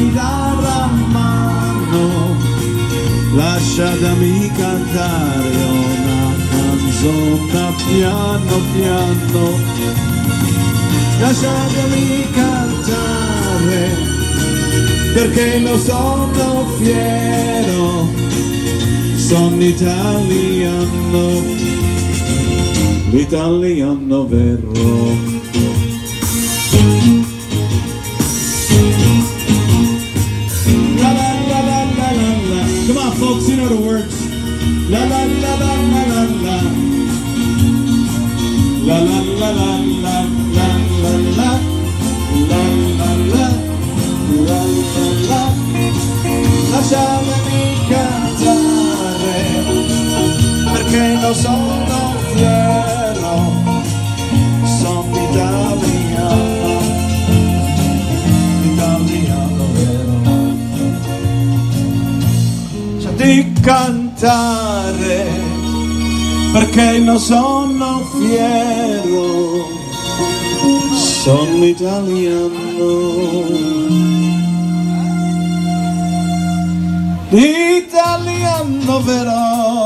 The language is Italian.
chitarra a mano, lasciatemi cantare una canzone piano piano, lasciatemi cantare perché lo sono fiero, sono italiano, l'italiano vero. Come on, folks, you know the words. La la la la la la la. La la la la la la la la. La la la la la la. Lasciatemi cantare perché lo sono di cantare perché non sono fiero, sono italiano. Italiano vero.